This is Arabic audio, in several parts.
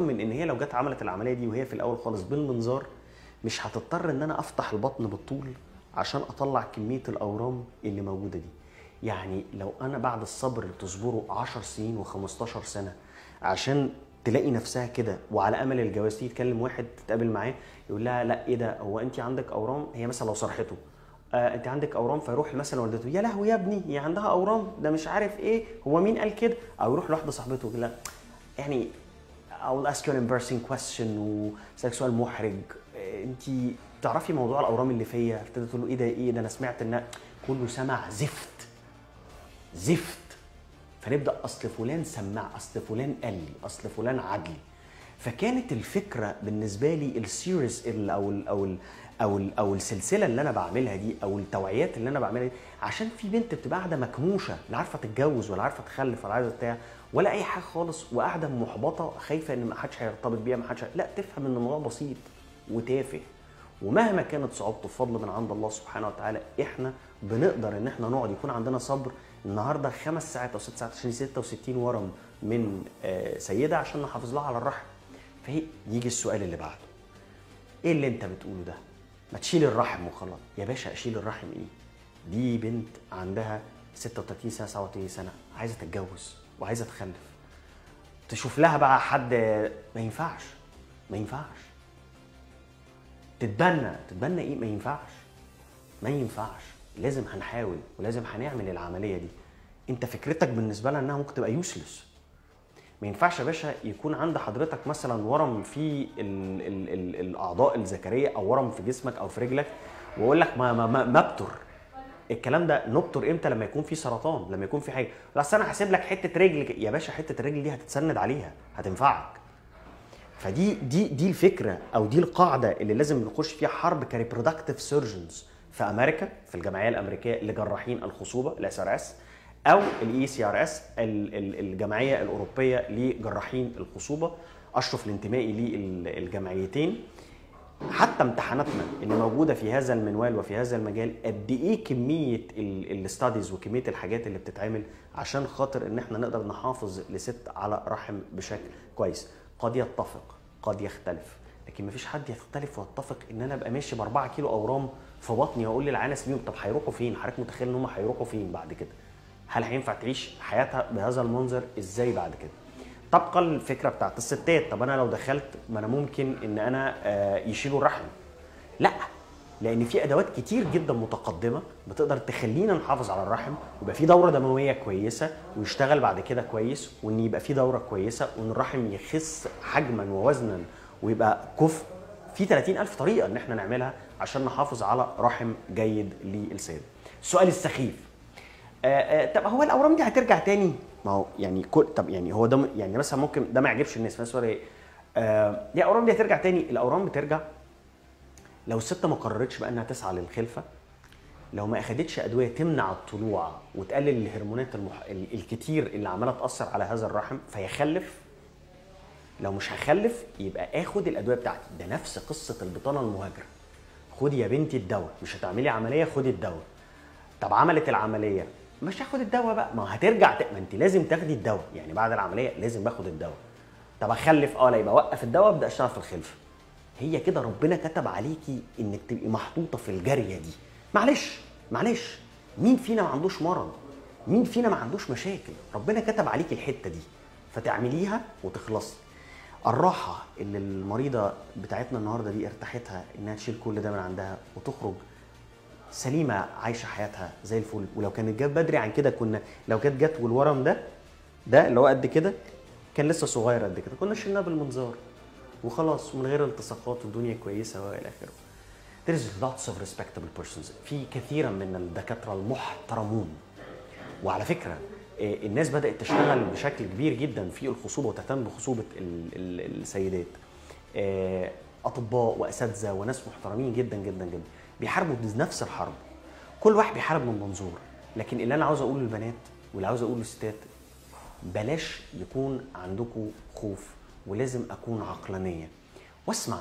بالرغم من إن هي لو جت عملت العملية دي وهي في الأول خالص بالمنظار مش هتضطر إن أنا أفتح البطن بالطول عشان أطلع كمية الأورام اللي موجودة دي. يعني لو أنا بعد الصبر اللي تصبره 10 سنين و15 سنة عشان تلاقي نفسها كده وعلى أمل الجواز تيجي تكلم واحد تتقابل معاه يقول لها لأ إيه ده؟ هو انت عندك أورام؟ هي مثلا لو صرحته آه انت عندك أورام؟ فيروح مثلا والدته يا لهوي يا ابني هي عندها أورام؟ ده مش عارف إيه هو مين قال كده؟ أو يروح لواحدة صاحبته لها يعني I will ask you an embarrassing question وسألك سؤال محرج. انت تعرفي موضوع الأورام اللي فيا؟ ابتدت تقول له إيه ده؟ إيه ده؟ أنا سمعت إن كله سمع زفت. زفت. فنبدأ أصل فلان سمع أصل فلان قال لي أصل فلان عدلي فكانت الفكرة بالنسبة لي السيريز أو ال أو ال أو ال أو السلسلة اللي أنا بعملها دي أو التوعيات اللي أنا بعملها دي عشان في بنت بتبقى قاعدة مكموشة لا عارفة تتجوز ولا عارفة تخلف ولا عايزه بتاع ولا أي حاجة خالص وقاعدة محبطة خايفة إن ما حدش هيرتبط بيها ما حدش لا تفهم إن الموضوع بسيط وتافه. ومهما كانت صعوبته فضل من عند الله سبحانه وتعالى إحنا بنقدر إن إحنا نقعد يكون عندنا صبر النهارده خمس ساعات أو ست ساعات عشان 66 ورم من سيدة عشان نحافظ لها على الرحم. فهي يجي السؤال اللي بعده. إيه اللي أنت بتقوله ده؟ ما تشيل الرحم وخلاص. يا باشا اشيل الرحم إيه؟ دي بنت عندها 36 سنة 37 سنة عايزة تتجوز وعايزة تخلف. تشوف لها بقى حد ما ينفعش ما ينفعش. تتبنى تتبنى إيه؟ ما ينفعش ما ينفعش. لازم هنحاول ولازم هنعمل العملية دي. أنت فكرتك بالنسبة لها إنها ممكن تبقى يوسلس ما ينفعش يا باشا يكون عند حضرتك مثلا ورم في ال ال ال الأعضاء الذكرية أو ورم في جسمك أو في رجلك وأقول لك ما ما ما, أبتر. الكلام ده نبتر إمتى؟ لما يكون في سرطان لما يكون في حاجة. بس أنا هسيب لك حتة رجل يا باشا حتة الرجل دي هتتسند عليها هتنفعك. فدي دي دي الفكرة أو دي القاعدة اللي لازم نخش فيها حرب ك reproductive surgeons في أمريكا في الجمعية الأمريكية لجراحين الخصوبة ال SRS أو ال ECRS الجمعية الأوروبية لجراحين الخصوبة أشرف لانتمائي للجمعيتين حتى امتحاناتنا اللي موجودة في هذا المنوال وفي هذا المجال قد إيه كمية الاستاديز وكمية الحاجات اللي بتتعمل عشان خاطر إن إحنا نقدر نحافظ لست على رحم بشكل كويس قد يتفق قد يختلف لكن مفيش حد يختلف ويتفق إن أنا أبقى ماشي ب 4 كيلو أورام في بطني وأقول للعيال سليم طب هيروحوا فين؟ حضرتك متخيل إن هم هيروحوا فين بعد كده؟ هل هينفع تعيش حياتها بهذا المنظر؟ إزاي بعد كده؟ طبقا الفكرة بتاعت الستات طب أنا لو دخلت ما أنا ممكن إن أنا يشيلوا الرحم. لا لأن في أدوات كتير جدا متقدمة بتقدر تخلينا نحافظ على الرحم ويبقى في دورة دموية كويسة ويشتغل بعد كده كويس وإن يبقى في دورة كويسة وإن الرحم يخس حجما ووزنا ويبقى كفء. في 30000 طريقة إن إحنا نعملها عشان نحافظ على رحم جيد للسيده السؤال السخيف طب هو الأورام دي هترجع تاني؟ ما هو يعني كل طب يعني هو ده يعني مثلا ممكن ده ما يعجبش الناس مثلا إيه دي الاورام دي هترجع تاني؟ الأورام بترجع لو الست ما قررتش بقى إنها تسعى للخلفة لو ما أخدتش أدوية تمنع الطلوع وتقلل الهرمونات المح... الكتير اللي عمالة تأثر على هذا الرحم فيخلف؟ لو مش هخلف يبقى آخد الأدوية بتاعتي. ده نفس قصة البطانة المهاجرة. خدي يا بنتي الدواء. مش هتعملي عملية خدي الدواء. طب عملت العملية. مش هاخد الدواء بقى. ما هترجع. ما انت لازم تاخدي الدواء. يعني بعد العملية لازم باخد الدواء. طب اخلف؟ آه لا يبقى اوقف الدواء ابدا اشتغل في الخلفه هي كده ربنا كتب عليكي انك تبقي محطوطة في الجارية دي. معلش معلش. مين فينا ما عندوش مرض؟ مين فينا ما عندوش مشاكل؟ ربنا كتب عليكي الحتة دي. فتعمليها وتخلصي. الراحة اللي المريضة بتاعتنا النهارده دي ارتاحتها إنها تشيل كل ده من عندها وتخرج سليمة عايشة حياتها زي الفل. ولو كانت جت بدري عن كده كنا لو كانت جت والورم ده ده اللي هو قد كده كان لسه صغير قد كده. كنا شلناه بالمنظار. وخلاص ومن غير التصاقات والدنيا كويسة وإلى آخره. There is lots of respectable persons. في كثيرا من الدكاترة المحترمون. وعلى فكرة الناس بدأت تشتغل بشكل كبير جدا في الخصوبة وتهتم بخصوبة السيدات. أطباء وأساتذة وناس محترمين جدا جدا جدا. بيحاربوا نفس الحرب. كل واحد بيحارب من منظور. لكن اللي أنا عاوز أقوله للبنات واللي عاوز أقوله للستات بلاش يكون عندكم خوف ولازم أكون عقلانية. واسمع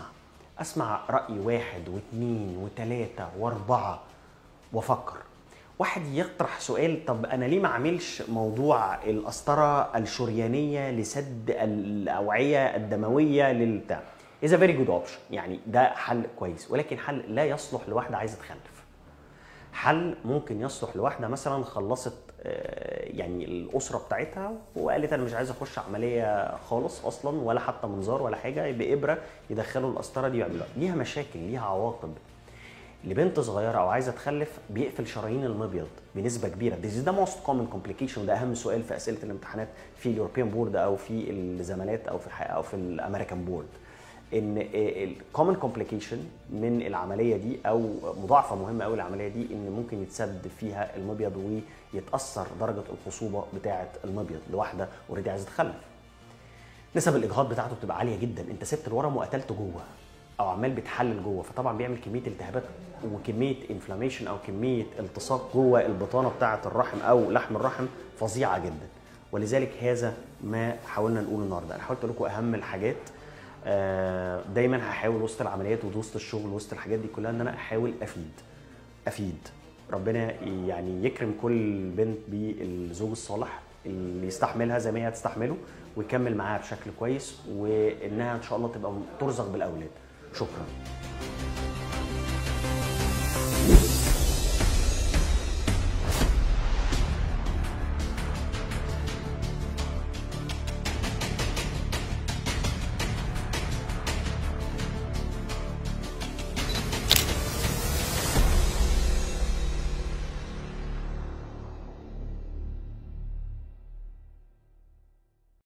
أسمع رأي واحد واثنين وثلاثه وأربعة وأفكر. واحد يطرح سؤال طب أنا ليه ما أعملش موضوع القسطره الشريانية لسد الأوعية الدموية للبتاع is very good option يعني ده حل كويس. ولكن حل لا يصلح لواحدة عايزة تخلف. حل ممكن يصلح لواحدة مثلا خلصت آه، يعني الأسرة بتاعتها وقالت أنا مش عايزه أخش عملية خالص أصلا ولا حتى منظار ولا حاجة بابره يدخلوا القسطره دي ويعملوها. ليها مشاكل ليها عواقب. لبنت صغيرة أو عايزة تخلف بيقفل شرايين المبيض بنسبة كبيرة. ده most common complication ده أهم سؤال في أسئلة الامتحانات في ال European board أو في الزمالات أو في أو في ال American board. إن ال common complication من العملية دي أو مضاعفة مهمة قوي العملية دي إن ممكن يتسد فيها المبيض ويتأثر درجة الخصوبة بتاعة المبيض لواحده already عايزه تخلف نسب الإجهاض بتاعته بتبقى عالية جدا. أنت سبت الورم وقتلته جوه أو عمال بيتحلل جوه فطبعا بيعمل كمية التهابات وكمية inflammation أو كمية التصاق جوه البطانة بتاعة الرحم أو لحم الرحم فظيعة جدا. ولذلك هذا ما حاولنا نقوله النهارده. أنا حاولت لكم أهم الحاجات دايما هحاول وسط العمليات وسط الشغل وسط الحاجات دي كلها إن أنا أحاول أفيد أفيد. ربنا يعني يكرم كل بنت بالزوج الصالح اللي يستحملها زي ما هي تستحمله ويكمل معاها بشكل كويس وإنها إن شاء الله تبقى ترزق بالأولاد. شكرا.